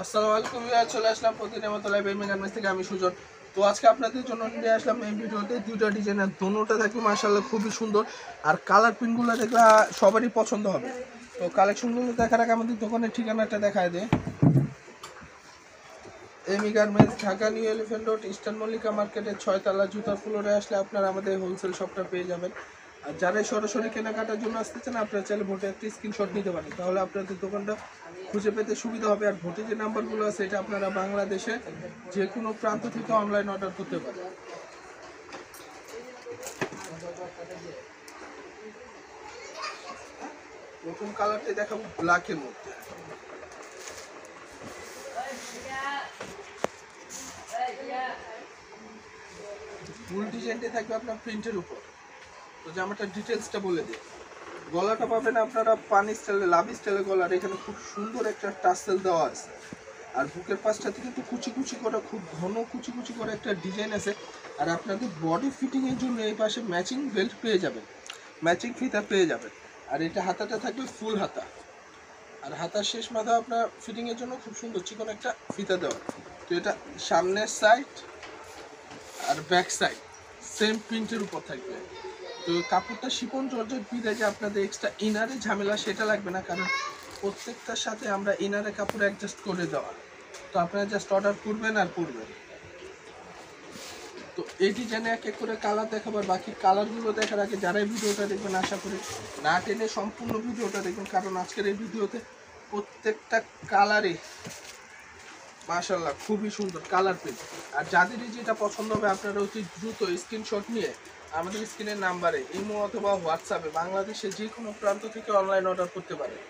আসসালামু আলাইকুম ভিউয়ার চলে আসলাম প্রতিদিনের মতো লাইভ এমিং গার্মেন্টস থেকে, আমি সুজন। তো আজকে আপনাদের জন্য নিয়ে আসলাম এই ভিডিওতে দুটো ডিজাইনের দোনোটা থাকবে মার্শাল্লাহ খুবই সুন্দর। আর কালার প্রিন্টগুলো দেখলে সবারই পছন্দ হবে। তো কালেকশনগুলো দেখার আগে আমাদের দোকানের ঠিকানাটা দেখায় দেয় Emmy garments Dhaka new elephant road eastern Mallika মার্কেটের ছয়তলা জুতার ফ্লোরে আসলে আপনারা আমাদের হোলসেল শপটা পেয়ে যাবেন। আর যারা সরাসরি কেনাকাটার জন্য আসতে চান, আপনারা চাইলে ভোটে একটি স্ক্রিনশট নিতে পারেন। তাহলে আপনাদের দোকানটা খুঁজে পেতে সুবিধা হবে। আর ভোটে যে নাম্বারগুলো আছে, এটা আপনারা বাংলাদেশে যে কোনো প্রান্ত থেকে অনলাইন অর্ডার করতে পারেন। নতুন কালারটি দেখাবো ব্ল্যাকের মধ্যে। ফুল ডিজাইনটি থাকবে আপনার প্রিন্টের উপর। তো জামাটার ডিটেলসটা বলে দিই। গলাটা পাবেন আপনারা পানি স্টাইলে, লাভ স্টাইলে গলার। এখানে খুব সুন্দর একটা টাসেল দেওয়া আছে। আর বুকের পাশটাতে কিন্তু কুচি কুচি করে, খুব ঘন কুচি কুচি করে একটা ডিজাইন আছে। আর আপনাদের বডি ফিটিংয়ের জন্য এই পাশে ম্যাচিং বেল্ট পেয়ে যাবেন। ম্যাচিং ফিতা পেয়ে যাবেন। আর এটা হাতাটা থাকবে ফুল হাতা। আর হাতার শেষ মাথা আপনার ফিটিংয়ের জন্য খুব সুন্দর, চিকন একটা ফিতা দেওয়া। তো এটা সামনের সাইড আর ব্যাক সাইড সেম প্রিন্টের উপর থাকবে। তো কাপড়টা শিপন জর্জেট বিদায় যে আপনাদের এক্সট্রা ইনারে ঝামেলা সেটা লাগবে না, কারণ প্রত্যেকটার সাথে আমরা ইনারে কাপড় অ্যাডজাস্ট করে দেওয়া। তো আপনারা জাস্ট অর্ডার করবেন আর করবেন তো এই ডিজাইনে এক এক করে কালার দেখাবার বাকি কালারগুলো দেখার আগে যারাই ভিডিওটা দেখবেন, আশা করি না টেনে সম্পূর্ণ ভিডিওটা দেখবেন, কারণ আজকের এই ভিডিওতে প্রত্যেকটা কালারে মাশাল্লাহ খুবই সুন্দর কালার প্রিন্ট আর যাদেরই যেটা পছন্দ হবে, আপনারা অতি দ্রুত স্ক্রিনশট নিয়ে আমাদের স্ক্রিনের নাম্বারে ইমো অথবা হোয়াটসঅ্যাপে বাংলাদেশের যে কোনো প্রান্ত থেকে অনলাইন অর্ডার করতে পারেন।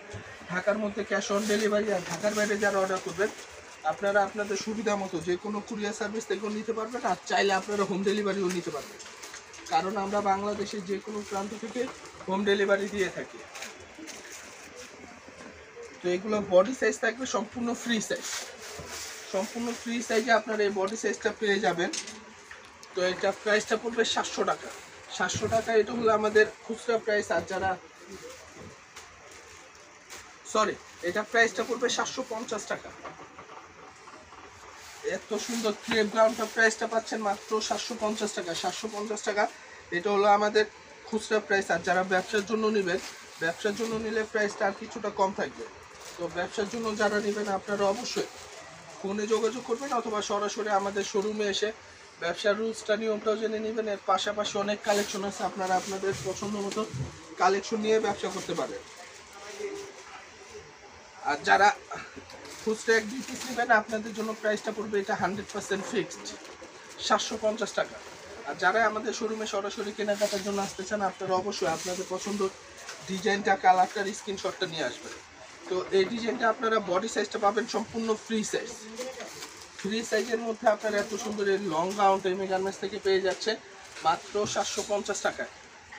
ঢাকার মধ্যে ক্যাশ অন ডেলিভারি আর ঢাকার বাইরে যারা অর্ডার করবেন, আপনারা আপনাদের সুবিধা মতো যে কোনো কুরিয়ার সার্ভিস থেকেও নিতে পারবেন আর চাইলে আপনারা হোম ডেলিভারিও নিতে পারবেন। কারণ আমরা বাংলাদেশের যে কোনো প্রান্ত থেকে হোম ডেলিভারি দিয়ে থাকি। তো এগুলো বডি সাইজ থাকবে সম্পূর্ণ ফ্রি সাইজ সম্পূর্ণ ফ্রি সাইজে আপনারা এই বডি সাইজটা পেয়ে যাবেন। তো এটা প্রাইসটা পড়বে সাতশো টাকা। সাতশো টাকা এটা হলো আমাদের খুচরা প্রাইস আর যারা সরি এটা প্রাইসটা পড়বে সাতশো পঞ্চাশ টাকা। এত সুন্দর ক্রেপ গ্রাউন্ডটা প্রাইসটা পাচ্ছেন মাত্র সাতশো পঞ্চাশ টাকা। সাতশো পঞ্চাশ টাকা, এটা হলো আমাদের খুচরা প্রাইস আর যারা ব্যবসার জন্য নেবেন, ব্যবসার জন্য নিলে প্রাইসটা আর কিছুটা কম থাকবে। তো ব্যবসার জন্য যারা নেবেন আপনারা অবশ্যই ফোনে যোগাযোগ করবেন অথবা সরাসরি আমাদের শোরুমে এসে ব্যবসার রুলসটা নিয়মটাও জেনে নেবেন। এর পাশাপাশি অনেক কালেকশন আছে, আপনারা আপনাদের পছন্দ মতো কালেকশন নিয়ে ব্যবসা করতে পারেন। আর যারা খুচরা এক দুই নেবেন, আপনাদের জন্য প্রাইসটা পড়বে এটা হান্ড্রেড পার্সেন্ট ফিক্সড সাতশো পঞ্চাশ টাকা। আর যারা আমাদের শোরুমে সরাসরি কেনাকাটার জন্য আসতে চান, আপনারা অবশ্যই আপনাদের পছন্দ ডিজাইনটা কালারটার স্ক্রিনশটটা নিয়ে আসবেন। তো এই ডিজাইনটা আপনারা বডি সাইজটা পাবেন সম্পূর্ণ ফ্রি সাইজ ফ্রি সাইজের মধ্যে আপনারা এত সুন্দর এই লং গাউন্ট এমি গার্মেন্টস থেকে পেয়ে যাচ্ছে মাত্র সাতশো পঞ্চাশ টাকায়।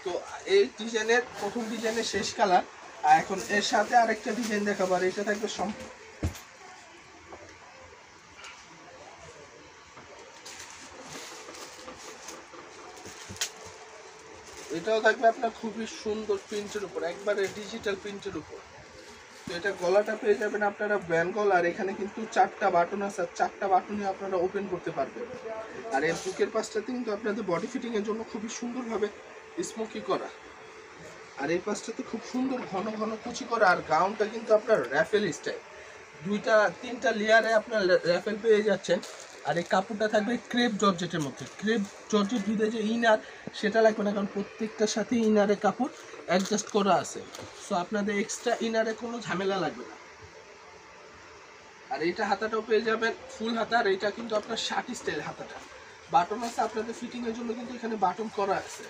তো এই ডিজাইনের প্রথম ডিজাইনের শেষ কালার আর এখন এর সাথে আরেকটা ডিজাইন দেখাবো এটা থাকবে এটাও থাকবে আপনার খুবই সুন্দর প্রিন্টের উপর, একবারে ডিজিটাল প্রিন্টের উপর। এটা গলাটা পেয়ে যাবেন আপনারা ব্যাঙ্গল আর এখানে কিন্তু চারটা বাটন আছে, আর চারটা বাটনই আপনারা ওপেন করতে পারবেন। আর এর বুকের পাশটাতে কিন্তু আপনাদের বডি ফিটিংয়ের জন্য খুবই সুন্দরভাবে স্মোকি করা। আর এই পাশটাতে খুব সুন্দর ঘন ঘন কুচি করা, আর গাউনটা কিন্তু আপনার র্যাফেল স্টাইল দুইটা, তিনটা লেয়ারে আপনার র্যাফেল পেয়ে যাচ্ছেন। আর এই কাপড়টা থাকবে ক্রেপ জর্জেটের মধ্যে। ক্রেপ জর্জেট ভিতরে যে ইনার সেটা লাগবে না, কারণ প্রত্যেকটার সাথে ইনারে কাপড় অ্যাডজাস্ট করা আছে। সো আপনাদের এক্সট্রা ইনারে কোনো ঝামেলা লাগবে না। আর এইটা হাতাটাও পেয়ে যাবেন ফুল হাতা, আর এটা কিন্তু আপনার শার্ট স্টাইল হাতাটা। বাটন আছে আপনাদের ফিটিংয়ের জন্য, কিন্তু এখানে বাটন করা আছে।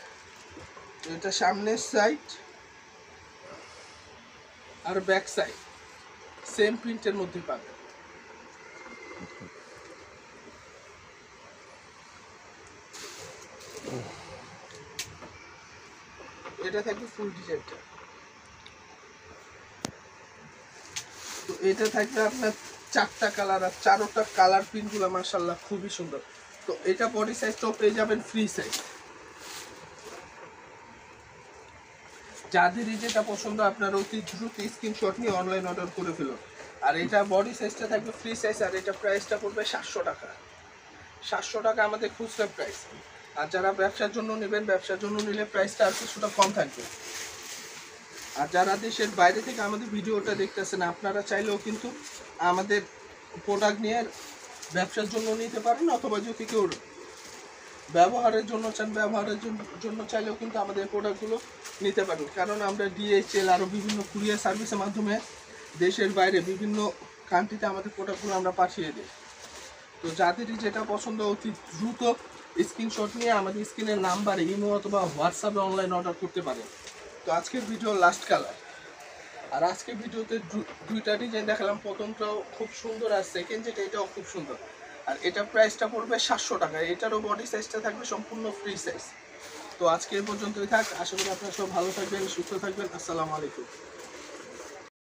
এটা সামনের সাইড আর ব্যাক সাইড সেম প্রিন্টের মধ্যে পাবেন। এটা থাকবে ফুল তো এটা থাকবে আপনার চারটা কালার আর চারোটা কালার প্রিন্টগুলো মার্শাল্লাহ খুবই সুন্দর। তো এটা বডি সাইজটাও পেয়ে যাবেন ফ্রি সাইজ যাদেরই যেটা পছন্দ, আপনারা অতি দ্রুত স্ক্রিনশট নিয়ে অনলাইন অর্ডার করে ফেলুন। আর এটা বডি সাইজটা থাকবে ফ্রি সাইজ আর এটা প্রাইসটা পড়বে সাতশো টাকা। সাতশো টাকা আমাদের খুচরা প্রাইস আর যারা ব্যবসার জন্য নেবেন, ব্যবসার জন্য নিলে প্রাইসটা আর কিছুটা কম থাকবে। আর যারা দেশের বাইরে থেকে আমাদের ভিডিওটা দেখতেছেন, আপনারা চাইলেও কিন্তু আমাদের প্রোডাক্ট নিয়ে ব্যবসার জন্য নিতে পারেন, অথবা যদি কেউ ব্যবহারের জন্য চান, ব্যবহারের জন্য- চাইলেও কিন্তু আমাদের প্রোডাক্টগুলো নিতে পারেন। কারণ আমরা ডিএইচএল আরও বিভিন্ন কুরিয়ার সার্ভিসের মাধ্যমে দেশের বাইরে বিভিন্ন কান্ট্রিতে আমাদের প্রোডাক্টগুলো আমরা পাঠিয়ে দিই। তো যাদেরই যেটা পছন্দ, অতি দ্রুত স্ক্রিনশট নিয়ে আমাদের স্ক্রিনের নাম্বারে ইমো অথবা হোয়াটসঅ্যাপে অনলাইন অর্ডার করতে পারেন। তো আজকের ভিডিও লাস্ট কালার আর আজকের ভিডিওতে দুইটা ডিজাইন দেখালাম। প্রথমটাও খুব সুন্দর আর সেকেন্ড যেটা, এটাও খুব সুন্দর। আর এটা প্রাইসটা পড়বে সাতশো টাকা। এটারও বডি সাইজটা থাকবে সম্পূর্ণ ফ্রি সাইজ তো আজকে এ পর্যন্তই থাক। আশা করি আপনারা সব ভালো থাকবেন, সুস্থ থাকবেন। আসসালামু আলাইকুম।